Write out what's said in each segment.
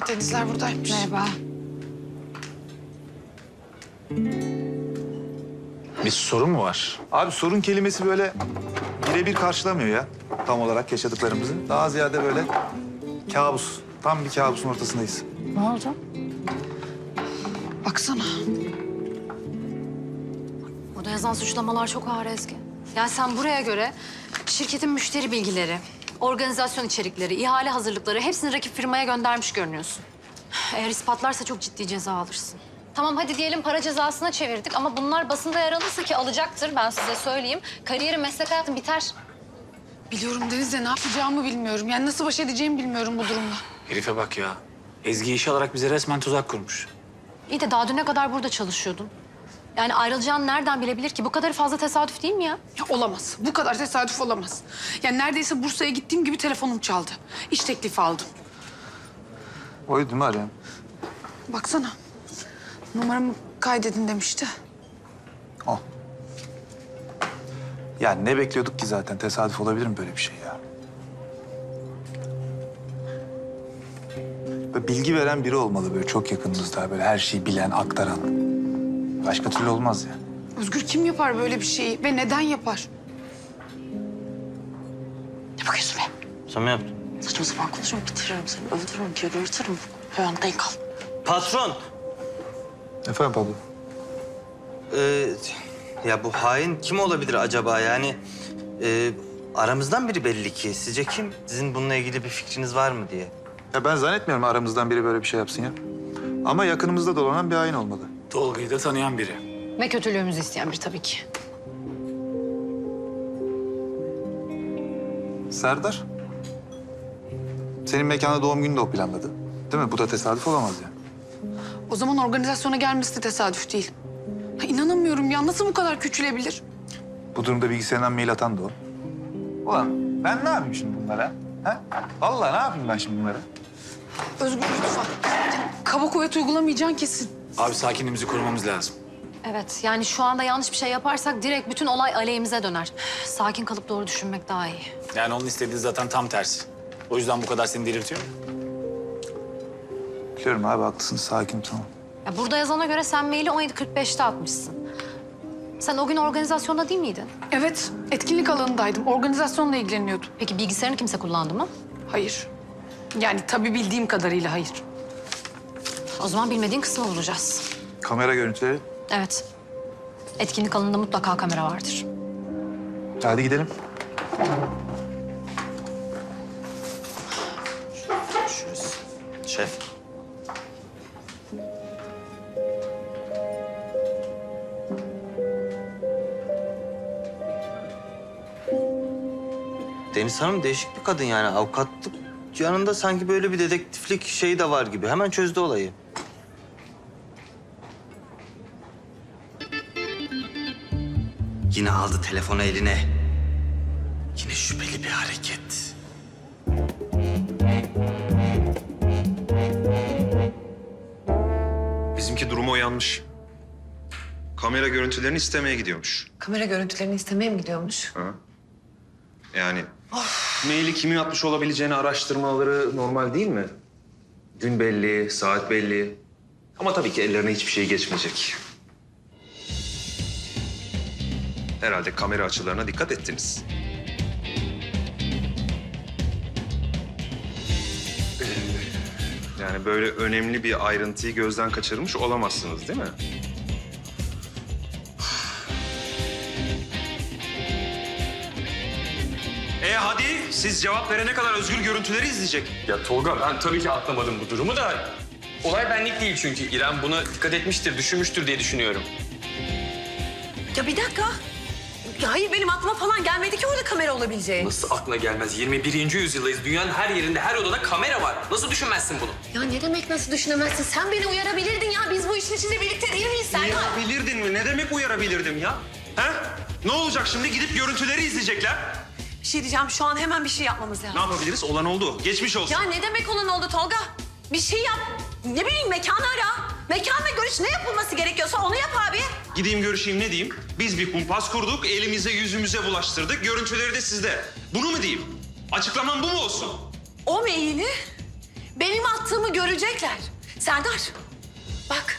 Ha, Denizler buradaymış. Merhaba. Bir sorun mu var? Abi sorun kelimesi böyle birebir karşılamıyor ya tam olarak yaşadıklarımızı. Daha ziyade böyle kabus. Tam bir kabusun ortasındayız. Ne oldu? Baksana. Burada yazan suçlamalar çok ağır Ezgi. Yani sen buraya göre şirketin müşteri bilgileri, organizasyon içerikleri, ihale hazırlıkları hepsini rakip firmaya göndermiş görünüyorsun. Eğer ispatlarsa çok ciddi ceza alırsın. Tamam hadi diyelim para cezasına çevirdik ama bunlar basında yer alırsa ki alacaktır ben size söyleyeyim. Kariyerin meslek hayatın biter. Biliyorum Deniz de ne yapacağımı bilmiyorum. Yani nasıl baş edeceğimi bilmiyorum bu durumla. Herife bak ya. Ezgi işe alarak bize resmen tuzak kurmuş. İyi de daha düne kadar burada çalışıyordun. Yani ayrılacağını nereden bilebilir ki? Bu kadar fazla tesadüf değil mi ya? Ya olamaz. Bu kadar tesadüf olamaz. Yani neredeyse Bursa'ya gittiğim gibi telefonum çaldı. İş teklifi aldım. Oydu mi arayan? Baksana. Numaramı kaydedin demişti. O. Yani ne bekliyorduk ki zaten? Tesadüf olabilir mi böyle bir şey ya? Böyle bilgi veren biri olmalı böyle çok yakınımızda. Böyle her şeyi bilen, aktaran. Başka türlü olmaz ya. Özgür kim yapar böyle bir şeyi ve neden yapar? Ne bakıyorsun be? Sen mi yaptın? Saçma sapan konuşma bitiririm seni. Öldürürüm, gebertirim. Hemen denk kal. Patron. Efendim Pablo? Ee, ya bu hain kim olabilir acaba? Yani e, aramızdan biri belli ki. Sizce kim? Sizin bununla ilgili bir fikriniz var mı diye. Ya ben zannetmiyorum aramızdan biri böyle bir şey yapsın ya. Ama yakınımızda dolanan bir hain olmalı. Tolga'yı da tanıyan biri. Ve kötülüğümüzü isteyen biri tabii ki. Serdar. Senin mekanda doğum gününü de o planladı. Değil mi? Bu da tesadüf olamaz yani. O zaman organizasyona gelmesi de tesadüf değil. Ha, inanamıyorum ya. Nasıl bu kadar küçülebilir? Bu durumda bilgisayarından mail atan da o. Ulan ben ne yapayım şimdi bunlara? Ha? Vallahi ne yapayım ben şimdi bunlara? Özgür lütfen. Kaba kuvvet uygulamayacaksın kesin. Abi sakinliğimizi korumamız lazım. Evet yani şu anda yanlış bir şey yaparsak direkt bütün olay aleyhimize döner. Sakin kalıp doğru düşünmek daha iyi. Yani onun istediği zaten tam tersi. O yüzden bu kadar seni delirtiyor mu? Biliyorum abi haklısın. Sakin tamam. Ya burada yazana göre sen maili 17.45'te atmışsın. Sen o gün organizasyonda değil miydin? Evet, etkinlik alanındaydım. Organizasyonla ilgileniyordum. Peki bilgisayarını kimse kullandı mı? Hayır. Yani tabii bildiğim kadarıyla hayır. O zaman bilmediğin kısmı bulacağız. Kamera görüntüleri. Evet. Etkinlik alanında mutlaka kamera vardır. Hadi gidelim. Şef. Deniz Hanım değişik bir kadın yani. Avukatlık yanında sanki böyle bir dedektiflik şeyi de var gibi. Hemen çözdü olayı. Aldı telefonu eline. Yine şüpheli bir hareket. Bizimki duruma uyanmış. Kamera görüntülerini istemeye gidiyormuş. Kamera görüntülerini istemeye mi gidiyormuş? Yani maili kimin atmış olabileceğini araştırmaları normal değil mi? Gün belli, saat belli. Ama tabii ki ellerine hiçbir şey geçmeyecek. Herhalde kamera açılarına dikkat ettiniz. Yani böyle önemli bir ayrıntıyı gözden kaçırmış olamazsınız değil mi? E hadi siz cevap verene kadar Özgür görüntüleri izleyecek. Ya Tolga ben tabii ki atlamadım bu durumu da... Olay benlik değil çünkü. İrem buna dikkat etmiştir, düşünmüştür diye düşünüyorum. Ya bir dakika. Ya hayır benim aklıma falan gelmedi ki orada kamera olabileceği. Nasıl aklına gelmez? 21. yüzyıldayız. Dünyanın her yerinde, her odada kamera var. Nasıl düşünmezsin bunu? Ya ne demek nasıl düşünemezsin? Sen beni uyarabilirdin ya. Biz bu işin içinde birlikte değil miyiz Serkan? Uyarabilirdin mi? Ne demek uyarabilirdim ya? He? Ne olacak şimdi? Gidip görüntüleri izleyecekler. Bir şey diyeceğim. Şu an hemen bir şey yapmamız lazım. Ne yapabiliriz? Olan oldu. Geçmiş olsun. Ya ne demek olan oldu Tolga? Bir şey yap. Ne bileyim mekanı ara. Mekanla görüş ne yapılması gerekiyorsa onu yap abi. Gideyim görüşeyim ne diyeyim? Biz bir kumpas kurduk, elimize yüzümüze bulaştırdık. Görüntüleri de sizde. Bunu mu diyeyim? Açıklamam bu mu olsun? O maili benim attığım yaptığımı görecekler. Serdar, bak.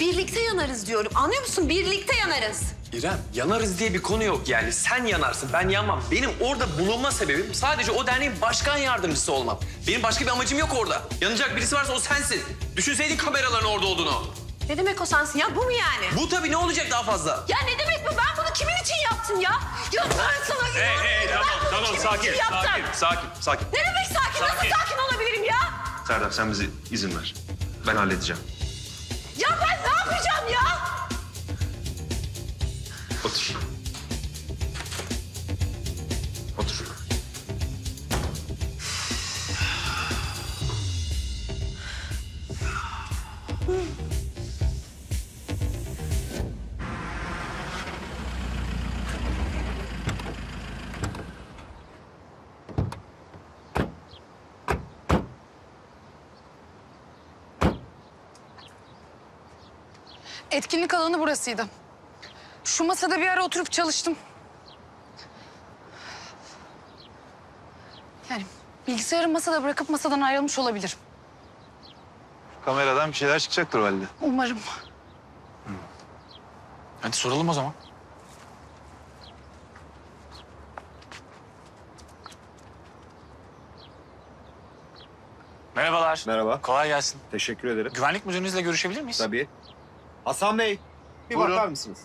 Birlikte yanarız diyorum. Anlıyor musun? Birlikte yanarız. İrem yanarız diye bir konu yok yani. Sen yanarsın ben yanmam. Benim orada bulunma sebebim sadece o derneğin başkan yardımcısı olmam. Benim başka bir amacım yok orada. Yanacak birisi varsa o sensin. Düşünseydin kameraların orada olduğunu. Ne demek o sensin ya? Bu mu yani? Bu tabii ne olacak daha fazla? Ya ne demek bu? Ben bunu kimin için yaptım ya? Ya ben sana inanmıyorum. ben bunu kimin için yaptım? sakin, sakin. Ne demek sakin? Nasıl sakin olabilirim ya? Serdar sen bize izin ver. Ben halledeceğim. Ya ben yapacağım ya? Otur. Etkinlik alanı burasıydı. Şu masada bir ara oturup çalıştım. Yani bilgisayarı masada bırakıp masadan ayrılmış olabilirim. Kameradan bir şeyler çıkacaktır valide. Umarım. Hadi soralım o zaman. Merhabalar. Merhaba. Kolay gelsin. Teşekkür ederim. Güvenlik müdürünüzle görüşebilir miyiz? Tabii. Hasan Bey, bir Buyurun. bakar mısınız?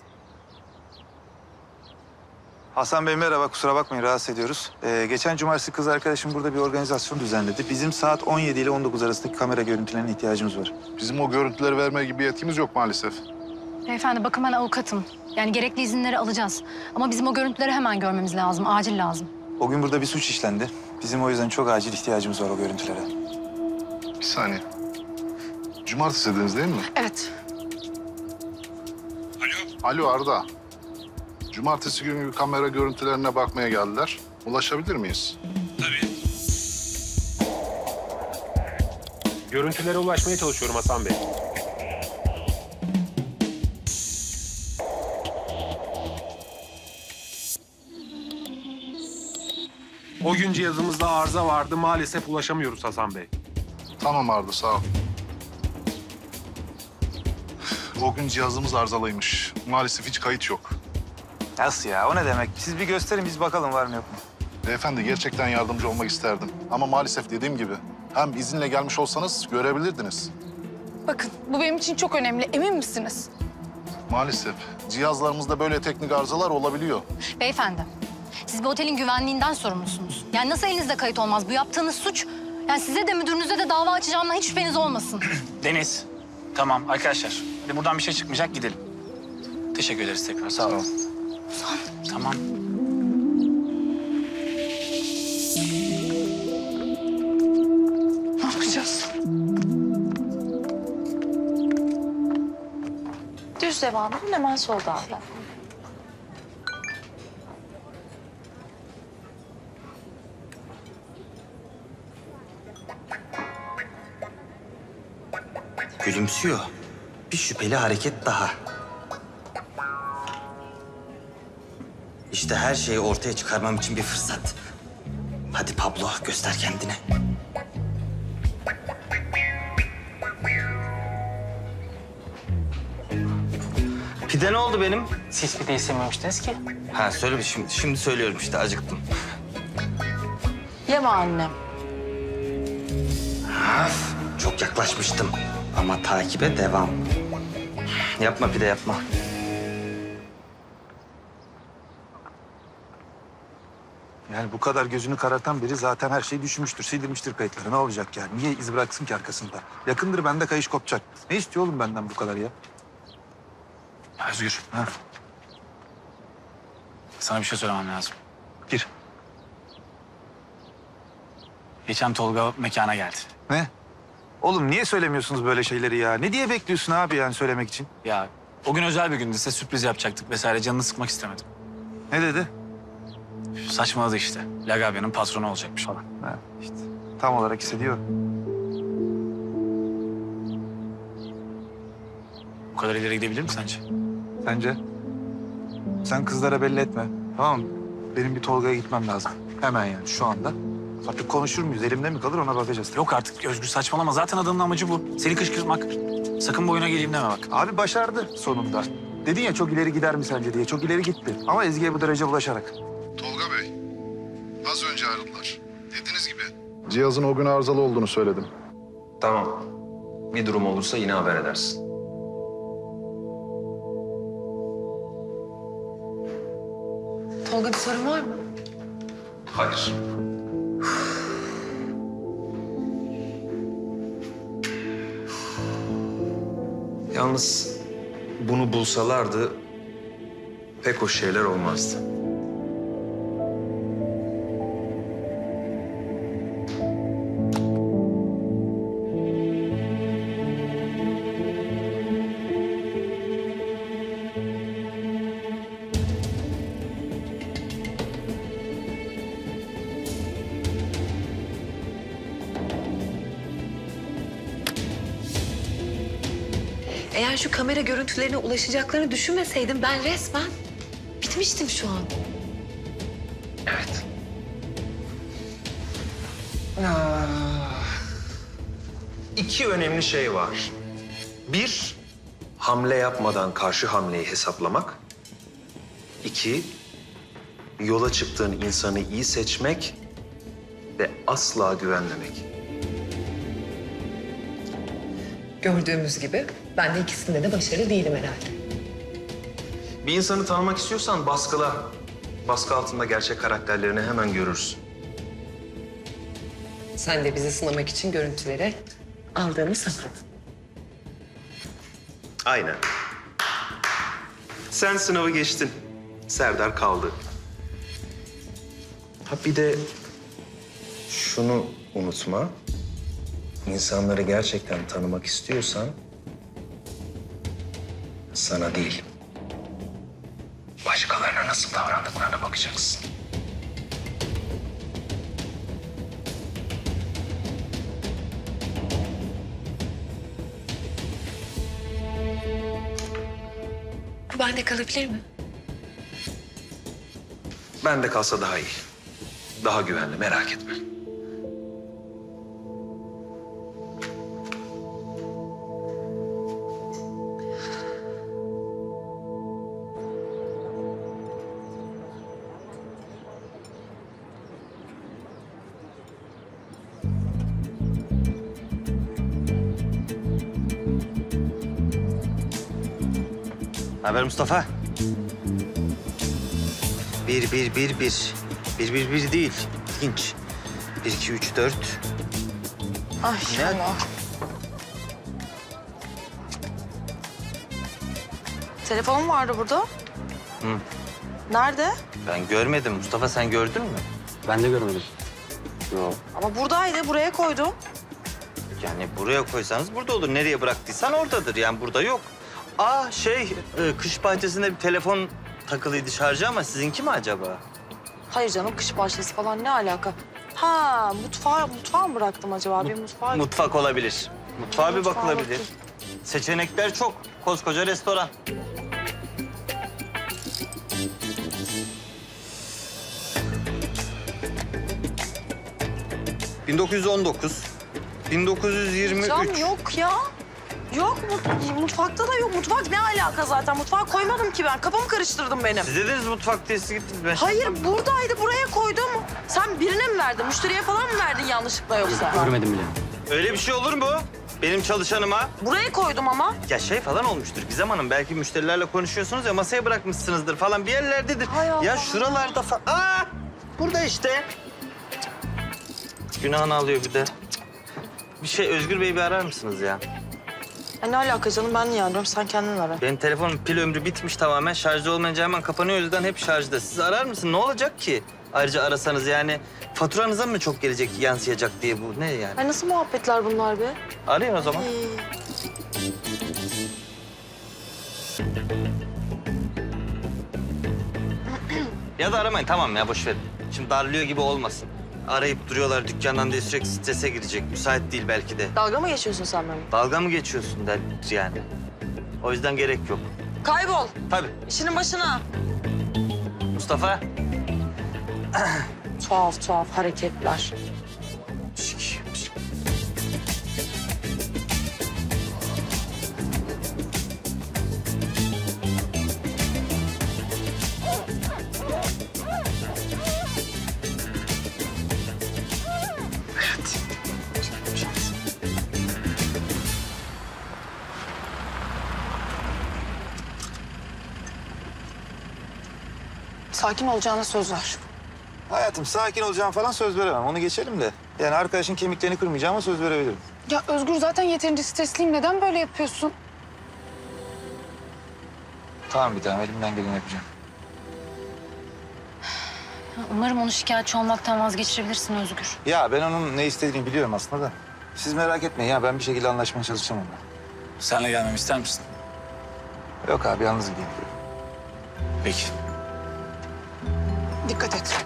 Hasan Bey merhaba, kusura bakmayın rahatsız ediyoruz. Ee, geçen cumartesi kız arkadaşım burada bir organizasyon düzenledi. Bizim saat 17 ile 19 arasındaki kamera görüntülerine ihtiyacımız var. Bizim o görüntüleri verme gibi yetkimiz yok maalesef. Beyefendi bakın ben avukatım. Yani gerekli izinleri alacağız. Ama bizim o görüntüleri hemen görmemiz lazım. Acil lazım. O gün burada bir suç işlendi. Bizim o yüzden çok acil ihtiyacımız var o görüntülere. Bir saniye. Cumartesi dediniz değil mi? Evet. Alo Arda. Cumartesi günü kamera görüntülerine bakmaya geldiler. Ulaşabilir miyiz? Görüntülere ulaşmaya çalışıyorum Hasan Bey. O gün cihazımızda arıza vardı. Maalesef ulaşamıyoruz Hasan Bey. Tamam Arda sağ ol. O gün cihazımız arızalıymış. Maalesef hiç kayıt yok. Nasıl ya? O ne demek? Siz bir gösterin biz bakalım var mı yok mu? Beyefendi gerçekten yardımcı olmak isterdim. Ama maalesef dediğim gibi hem izinle gelmiş olsanız görebilirdiniz. Bakın bu benim için çok önemli. Emin misiniz? Maalesef cihazlarımızda böyle teknik arızalar olabiliyor. Beyefendi, siz bu otelin güvenliğinden sorumlusunuz. Yani nasıl elinizde kayıt olmaz? Bu yaptığınız suç. Yani size de müdürünüze de dava açacağımdan hiç şüpheniz olmasın. Deniz. Tamam arkadaşlar. Hadi buradan bir şey çıkmayacak gidelim. Teşekkür ederiz tekrar. Sağ olun. Tamam. Ne yapacağız? Düz devam edin hemen solda abla. Gülümsüyor. Bir şüpheli hareket daha. İşte her şeyi ortaya çıkarmam için bir fırsat. Hadi Pablo göster kendini. Pide ne oldu benim? Siz pide istememiştiniz ki. Ha söyle bir şimdi. Şimdi söylüyorum işte acıktım. Yeme annem. Öf, çok yaklaşmıştım. Ama takibe devam. Yapma pide yapma. Yani bu kadar gözünü karartan biri zaten her şeyi düşünmüştür, sildirmiştir kayıtları. Ne olacak yani? Niye iz bıraksın ki arkasında? Yakındır bende kayış kopacak. Ne istiyor oğlum benden bu kadar ya? Ya Özgür. Ha, Sana bir şey söylemem lazım. gir. Geçen Tolga mekana geldi. Ne? Oğlum niye söylemiyorsunuz böyle şeyleri ya? Ne diye bekliyorsun abi yani söylemek için? Ya o gün özel bir gündü. Size sürpriz yapacaktık vesaire. Canını sıkmak istemedim. Ne dedi? Üf, Saçmaladı işte. Lagabya'nın patronu olacakmış falan. Ha, işte tam olarak hissediyor. Bu kadar ileri gidebilir mi sence? Sence? Sen kızlara belli etme. Tamam mı? Benim bir Tolga'ya gitmem lazım. Hemen yani şu anda. Artık konuşur muyuz? Elimde mi kalır ona bakacağız. Yok artık Özgür saçmalama. Zaten adamın amacı bu. Seni kışkırtmak. Sakın boyuna geleyim deme bak. Abi başardı sonunda. Dedin ya çok ileri gider mi sence diye. Çok ileri gitti. Ama Ezgi'ye bu derece bulaşarak. Tolga Bey, az önce ayrıldılar. Dediğiniz gibi. Cihazın o gün arızalı olduğunu söyledim. Tamam. Bir durum olursa yine haber edersin. Tolga bir sorun var mı? Hayır. Yalnız bunu bulsalardı pek hoş şeyler olmazdı. Eğer şu kamera görüntülerine ulaşacaklarını düşünmeseydim ben resmen bitmiştim şu an. Evet. Ah. İki önemli şey var. Bir, hamle yapmadan karşı hamleyi hesaplamak. İki, yola çıktığın insanı iyi seçmek ve asla güvenmemek. Gördüğümüz gibi ben de ikisinde de başarılı değilim herhalde. Bir insanı tanımak istiyorsan baskıla. Baskı altında gerçek karakterlerini hemen görürsün. Sen de bizi sınamak için görüntüleri aldığını sanırdın. Aynen. Sen sınavı geçtin. Serdar kaldı. Ha bir de şunu unutma. İnsanları gerçekten tanımak istiyorsan sana değil, başkalarına nasıl davrandıklarına bakacaksın. Bu bende kalabilir mi? Ben de kalsa daha iyi. Daha güvenli, merak etme. Haber Mustafa? Bir, bir, bir, bir. Bir, bir, bir değil. Dinç. Bir, iki, üç, dört. Ay Ne? Allah. Telefonum vardı burada. Hı. Nerede? Ben görmedim. Mustafa sen gördün mü? Ben de görmedim. Yok. Ama buradaydı. Buraya koydum. Yani buraya koysanız burada olur. Nereye bıraktıysan oradadır. Yani burada yok. Aa şey, e, kış bahçesinde bir telefon takılıydı şarjı ama sizinki mi acaba? Hayır canım kış bahçesi falan ne alaka? Ha mutfağa, mutfağa mı bıraktım acaba? Bir mutfağa Mutfak olabilir. Mutfağa bir Mutfağa bakılabilir. bakayım. Seçenekler çok. Koskoca restoran. ...1919, 1923... Can yok ya. Yok mut- mutfakta da yok. Mutfak ne alaka zaten? Mutfağa koymadım ki ben. Kafamı karıştırdım benim. Siz dediniz mutfak diye siz gittiniz. Ben Hayır buradaydı buraya koydum. Sen birine mi verdin? Müşteriye falan mı verdin yanlışlıkla yoksa? Görmedim bile. Öyle bir şey olur mu? Benim çalışanıma. Buraya koydum ama. Ya şey falan olmuştur Gizem Hanım. Belki müşterilerle konuşuyorsunuz ya masaya bırakmışsınızdır falan bir yerlerdedir. Hay Allah. Ya şuralarda falan. Aa! Burada işte. Günahını alıyor bir de. Bir şey Özgür Bey bir arar mısınız ya? Ya ne alaka canım ben niye arıyorum? Sen kendin ara. Benim telefonun pil ömrü bitmiş tamamen. Şarjda olmayınca hemen kapanıyor. O yüzden hep şarjda. Siz arar mısın? Ne olacak ki? Ayrıca arasanız yani faturanıza mı çok gelecek, yansıyacak diye bu? Ne yani? Ay nasıl muhabbetler bunlar be? Arayın o zaman. Ay. Ya da aramayın tamam ya boş verin. Şimdi darlıyor gibi olmasın. Arayıp duruyorlar dükkandan diye sürekli strese girecek. Müsait değil belki de. Dalga mı geçiyorsun sen benimle? Dalga mı geçiyorsun der yani. O yüzden gerek yok. Kaybol. Tabii. İşinin başına. Mustafa. Tuhaf tuhaf hareketler. Sakin olacağına söz ver. Hayatım sakin olacağım falan söz veremem. Onu geçelim de. Yani arkadaşın kemiklerini kırmayacağıma söz verebilirim. Ya Özgür zaten yeterince stresliyim. Neden böyle yapıyorsun? Tamam bir tane elimden geleni yapacağım. Umarım onu şikayetçi olmaktan vazgeçirebilirsin Özgür. Ya ben onun ne istediğini biliyorum aslında da. Siz merak etmeyin ya ben bir şekilde anlaşmaya çalışacağım onunla. Senle gelmemi ister misin? Yok abi yalnız gideyim. Peki. Dikkat et.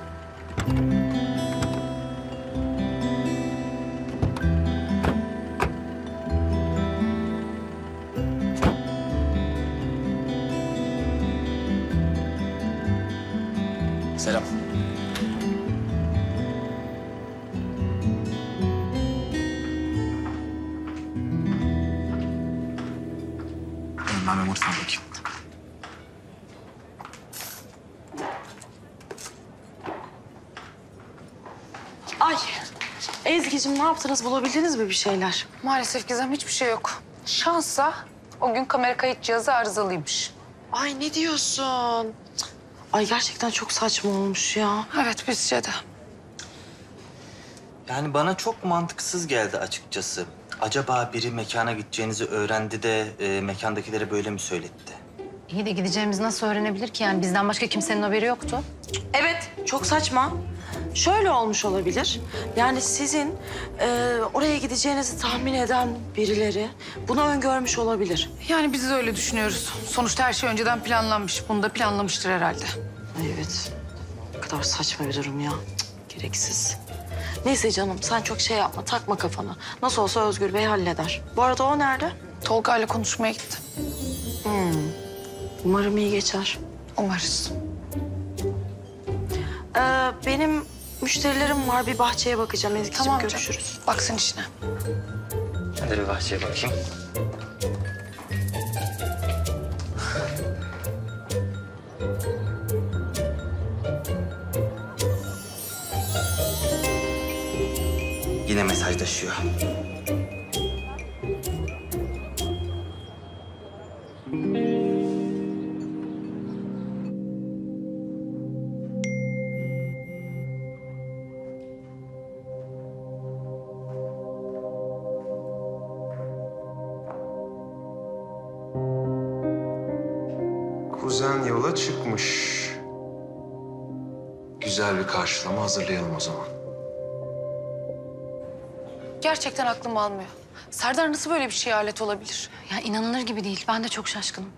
Ay Ezgi'cim ne yaptınız? Bulabildiniz mi bir şeyler? Maalesef Gizem hiçbir şey yok. Şansa o gün kamera kayıt cihazı arızalıymış. Ay ne diyorsun? Ay gerçekten çok saçma olmuş ya. Evet bizce de. Yani bana çok mantıksız geldi açıkçası. Acaba biri mekana gideceğinizi öğrendi de e, mekandakilere böyle mi söyletti? İyi de gideceğimizi nasıl öğrenebilir ki? Yani bizden başka kimsenin haberi yoktu. Evet, çok saçma. Şöyle olmuş olabilir. Yani sizin e, oraya gideceğinizi tahmin eden birileri bunu öngörmüş olabilir. Yani biz de öyle düşünüyoruz. Sonuçta her şey önceden planlanmış. Bunu da planlamıştır herhalde. Evet. Ne kadar saçma bir durum ya. Cık, gereksiz. Neyse canım sen çok şey yapma, takma kafana. Nasıl olsa Özgür Bey halleder. Bu arada o nerede? Tolga ile konuşmaya gitti. Umarım iyi geçer. Umarız. Ee, benim müşterilerim var. Bir bahçeye bakacağım. Ezgi'cim Tamam canım. görüşürüz. Baksın işine. Hadi bir bahçeye bakayım. Yine mesajlaşıyor. Karşılama hazırlayalım o zaman. Gerçekten aklım almıyor. Serdar nasıl böyle bir şeye alet olabilir? Ya inanılır gibi değil. Ben de çok şaşkınım.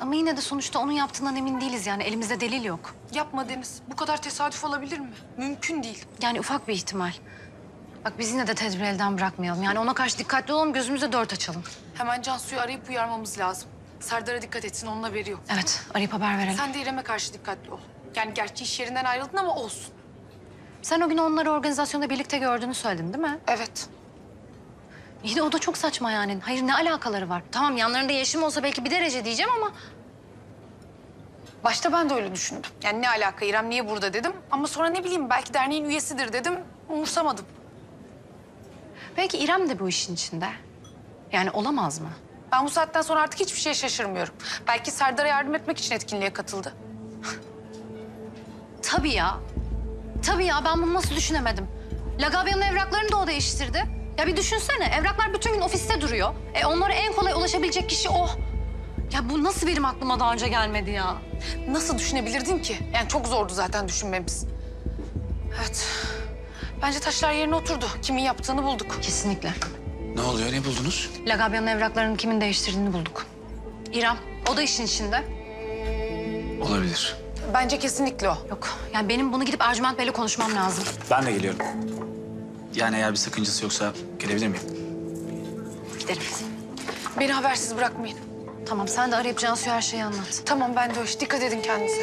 Ama yine de sonuçta onun yaptığından emin değiliz yani. Elimizde delil yok. Yapma Deniz. Bu kadar tesadüf olabilir mi? Mümkün değil. Yani ufak bir ihtimal. Bak biz yine de tedbiri elden bırakmayalım. Yani ona karşı dikkatli olalım, gözümüzde dört açalım. Hemen Cansu'yu arayıp uyarmamız lazım. Serdar'a dikkat etsin, onun haberi yok. Evet, arayıp haber verelim. Sen, Sen de İrem'e karşı dikkatli ol. Yani gerçi iş yerinden ayrıldın ama olsun. o gün onları organizasyonda birlikte gördüğünü söyledin değil mi? Evet. İyi de o da çok saçma yani. Hayır ne alakaları var? Tamam yanlarında Yeşim olsa belki bir derece diyeceğim ama... Başta ben de öyle düşündüm. Yani ne alaka İrem niye burada dedim. Ama sonra ne bileyim belki derneğin üyesidir dedim. Umursamadım. Belki İrem de bu işin içinde. Yani olamaz mı? Ben bu saatten sonra artık hiçbir şeye şaşırmıyorum. Belki Serdar'a yardım etmek için etkinliğe katıldı. Tabii ya. Tabii ya ben bunu nasıl düşünemedim? Lagabya'nın evraklarını da o değiştirdi. Ya bir düşünsene evraklar bütün gün ofiste duruyor. E onlara en kolay ulaşabilecek kişi o. Ya bu nasıl benim aklıma daha önce gelmedi ya? Nasıl düşünebilirdin ki? Yani çok zordu zaten düşünmemiz. Evet. Bence taşlar yerine oturdu. Kimin yaptığını bulduk. Kesinlikle. Ne oluyor? Ne buldunuz? Lagabya'nın evraklarını kimin değiştirdiğini bulduk. İrem, o da işin içinde. Olabilir. Bence kesinlikle o. Yok, yani benim bunu gidip Ercüment Bey'le konuşmam lazım. Ben de geliyorum. Yani eğer bir sakıncası yoksa gelebilir miyim? Gidelim. Beni habersiz bırakmayın. Tamam, sen de arayıp Cansu'ya her şeyi anlat. Tamam ben de o iş. Dikkat edin kendinize.